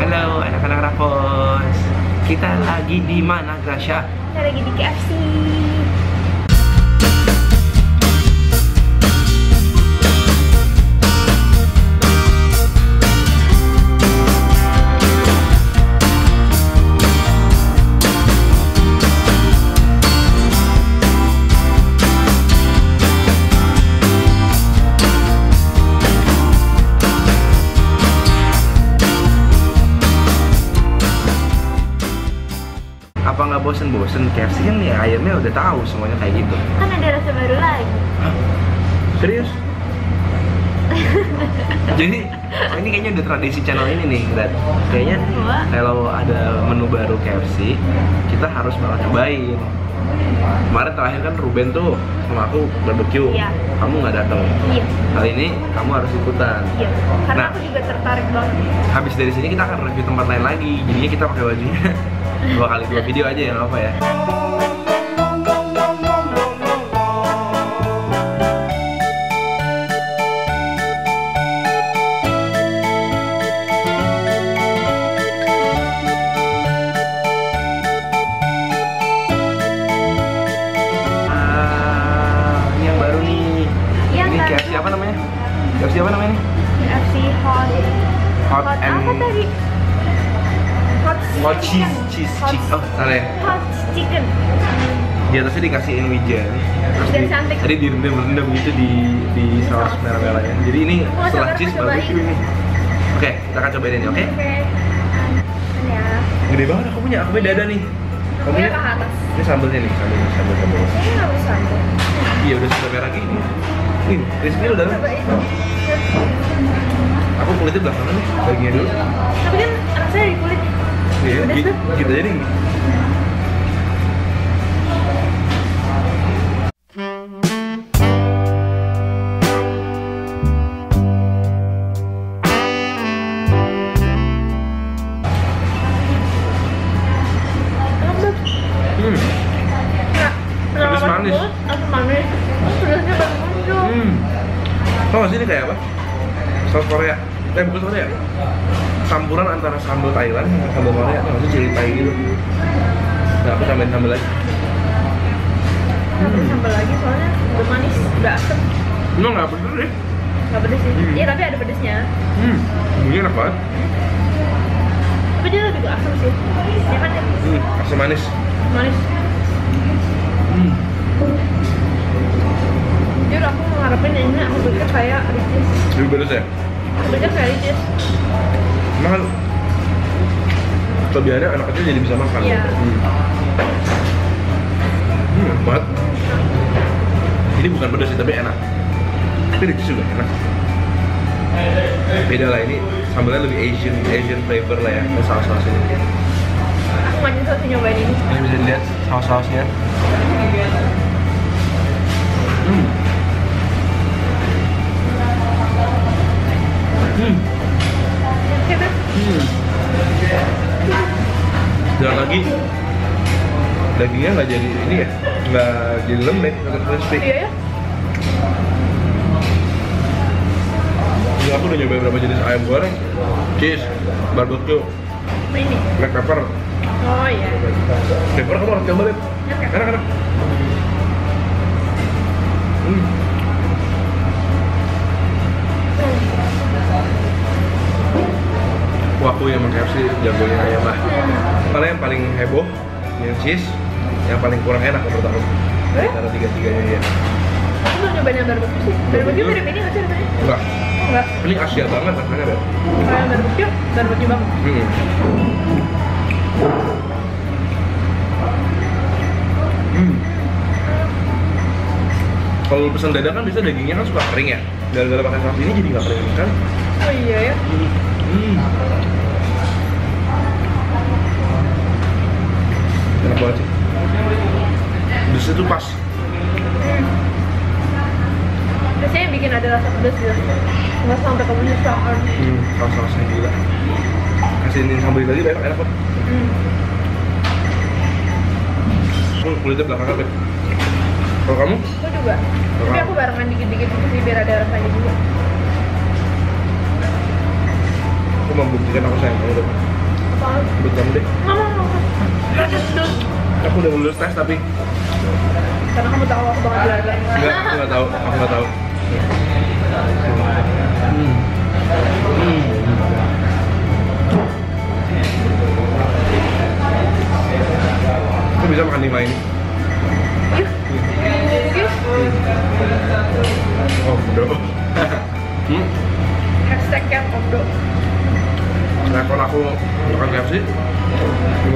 Halo anak-anak Rapos. Kita lagi di mana Grasya? Kita lagi di KFC. Bosen-bosen? KFC kan ya ayamnya udah tahu semuanya kayak gitu. Kan ada rasa baru lagi. Serius? Jadi ini kayaknya udah tradisi channel ini nih, Dad. Kayaknya kalau ada menu baru KFC, kita harus banget cobain. Kemarin terakhir kan Ruben tuh sama aku barbecue, Iya. kamu nggak datang. Iya. Kali ini kamu harus ikutan. Iya. Karena Nah. aku juga tertarik banget. Habis dari sini kita akan review tempat lain lagi. Jadinya kita pakai bajunya dua kali dua video aja ya nggak apa ya. Ah. Iya, ini? KFC apa namanya? KFC apa namanya? KFC hot. Hot, and apa tadi? Hot, hot cheese, chicken. cheese, Hot, cheese. Oh, ya. hot chicken. Di atasnya dikasihin wijen. Terus Dan di- cantik. Tadi direndam-rendam gitu di di saus merah-merahnya. Jadi ini setelah cheese barbecue ini. Oke, kita akan cobain ini, oke? Oke. Ini ya. Gede banget aku punya, aku punya dada nih. Kamu Punya ke atas. Ini sambelnya nih, sambel, sambel, sambel. Ini nggak bisa. Iya udah sudah merah gini. Nih, crispy udah. Aku kulitnya belakangan nih, bagian dulu. Tapi kan rasanya di kulit. Iya, gitu. Lembut. Hmm, manis. Pedas manis. Terus pedasnya baru muncul. hmm. Sih ini kayak apa? Saus Korea. Eh bukan Korea. Campuran antara sambal Thailand sama sambal Korea. Gak sih cili Thai gitu. Nah aku tambahin sambal lagi. Nggak sambal lagi soalnya udah manis, udah asem. Emang gak bener deh. Nggak pedes sih. Hmm. Iya tapi ada pedesnya. Hmm, bumbunya enak banget. Tapi dia lebih ke asam sih. Ya kan ya? Hmm, asam manis. manis. Hmm. Jujur aku mengharapin ini aku pikir kayak Ricis. Lebih pedes ya? Pikir kayak Ricis. Emang kelebihannya anak kecil jadi bisa makan. Iya. Hmm. Hmm, banget. Ini bukan pedas sih, tapi enak. Tapi ricis juga enak. Beda lah ini sambalnya lebih Asian Asian flavor lah ya, ada saus-saus ini. Aku nggak nyesel sih nyobain ini. Ini bisa dilihat saus-sausnya. Hmm. Hmm. Lagi dagingnya nggak jadi ini ya, nggak jadi lembek, nggak crispy. Iya ya. Ini aku udah nyobain beberapa jenis ayam goreng, cheese, barbecue, ini? black pepper. Oh iya. Pepper kamu harus coba. Oke. Enak enak. Hmm. Wah, aku yang KFC jagonya ayam lah. Kalau yang paling heboh, yang cheese, yang paling kurang enak menurut aku. Eh? Antara tiga-tiganya ya. Aku belum nyobain yang barbecue sih. Barbecue mirip ini nggak sih rasanya? Enggak, Enggak. ini Asia banget rasanya, Beb. Kalau yang barbecue, barbecue banget. Hmm. Hmm. Kalau pesan dadakan bisa dagingnya kan suka kering ya. Gara-gara pakai saus ini jadi nggak kering kan? Oh iya ya. Hmm. Enak banget sih. Pedesnya tuh pas. Biasanya yang bikin ada rasa pedas gitu. Nggak sampai nyesel. Hmm, saus-sausnya gila. Kasih ini sambal lagi enak enak kok. Hmm. Aku kulitnya belakangan Beb. Kalau kamu? Aku juga. Tapi aku barengan dikit-dikit sih biar ada rasanya juga. Aku membuktikan aku sayang kamu Apaan? buat kamu deh aku udah lulus tes tapi Karena kamu tahu aku banget belajar. enggak aku nggak tahu aku nggak tahu hmm. Hmm. Aku bisa makan lima ini Ih, ih. oh bro hmm. Hashtag yang obdo. Kalau aku makan KFC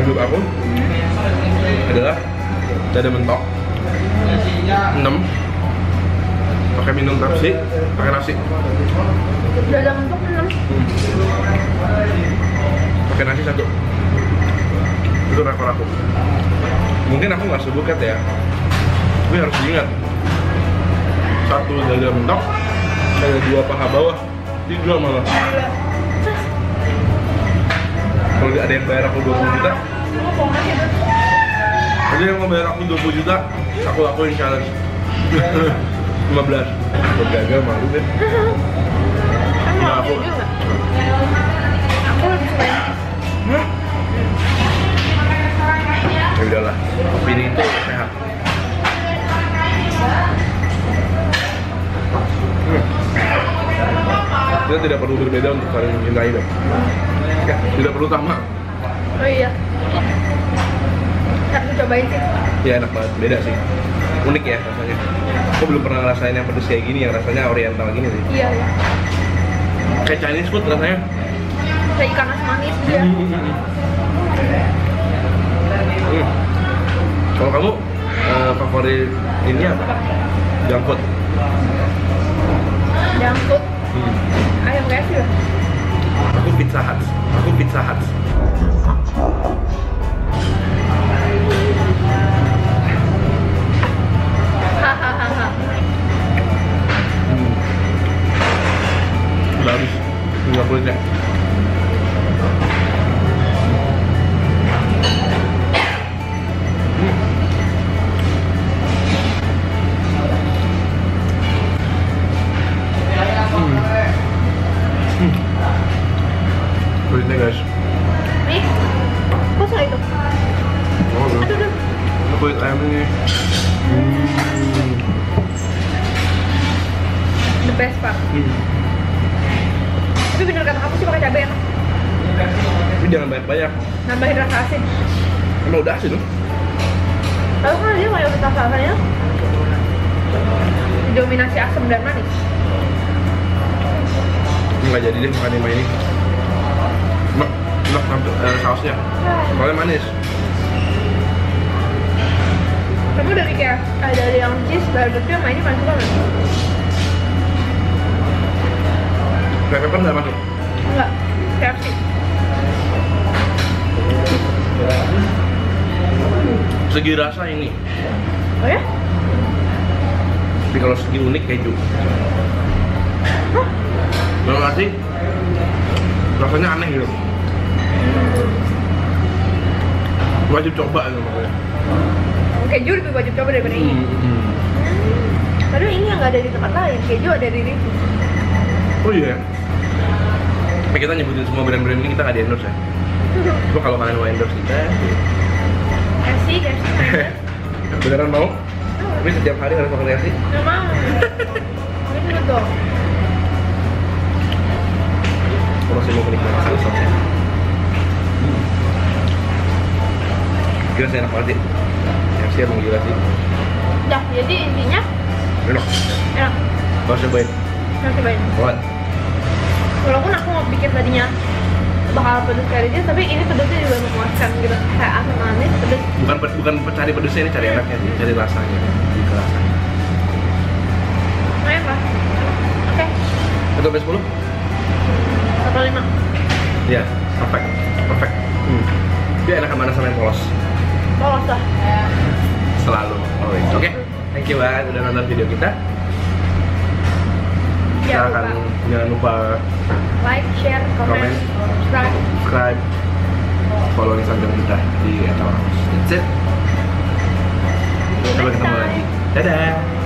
hidup aku Adalah Dada mentok. 6 Pakai minum Pepsi Pakai nasi. Dada mentok enam. Pakai nasi satu. Itu rekor aku. Mungkin aku nggak sebuket ya. Tapi harus diingat. Satu dada mentok Ada dua paha bawah Tiga malah. Kalau ada yang bayar aku 20 juta. Jadi yang mau bayar aku 20 juta, aku lakuin challenge 15 Aku gagal malu deh Nah, aku-? Aku lebih suka? Ya udahlah, opini itu sehat Kita tidak perlu berbeda untuk saling mencintai dong Ya, tidak perlu sama Oh iya. Harus cobain sih. Ya enak banget, beda sih Unik ya rasanya Aku belum pernah ngerasain yang pedes kayak gini, yang rasanya oriental gini sih Iya, iya. Kayak Chinese food rasanya Kayak ikan as manis dia. Hmm. Kalau kamu eh, favorit ini apa? Food. Jangkut. Pizza hut. Aku pizza hut. Hmm. Bagus. Enggak kulitnya. Ini kulit ayam ini. Hmm. The best part. Hmm. Tapi bener kata kamu sih pakai cabai enak. Tapi jangan banyak-banyak. Nambahin rasa asin. Emang udah asin loh. Lalu kan dia mayoritas rasanya dominasi asam dan manis. Nggak jadi deh makan lima ini. Enak, enak sampai eh, sausnya. Soalnya manis. Kamu dari kayak ada dari yang cheese, sama ini masuk banget? Black pepper nggak masuk. Enggak, KFC. Segi rasa ini. Oh ya? Tapi kalau segi unik keju. Hah? Kalau nggak sih, rasanya aneh gitu. Wajib coba gitu makanya. Keju lebih wajib coba daripada ini. Hmm, hmm. Padahal ini yang nggak ada di tempat lain. Keju ada di Rivu. Oh iya. Tapi kita nyebutin semua brand-brand ini kita nggak di endorse ya. Cuma kalau kalian mau endorse kita, KFC, KFC mana? beneran mau? Tapi setiap hari harus makan KFC. Nggak mau. Ini dong. Aku masih mau menikmati saus-sausnya. Hmm. Gila sih enak banget sih. KFC emang gila sih. Dah, jadi intinya Enak. enak. Kau harus cobain. Nah, cobain. Buat. Walaupun aku mau pikir tadinya bakal pedes kayak dia, tapi ini pedesnya juga memuaskan gitu. Kayak asam manis, pedes. Bukan pe- bukan cari pedesnya ini cari enaknya sih, cari rasanya. Ke rasanya. Lumayan lah. Oke, Satu sampai sepuluh? satu lima. Iya, perfect, perfect. Hmm. Dia enakan mana sama yang polos? Lolos lah. Selalu, always. Oke, thank you banget udah nonton video kita. Kita Jangan akan lupa jangan lupa like, share, comment, Comment. subscribe. subscribe, follow Instagram kita di @orang. That's it. Sampai ketemu lagi. Dadah.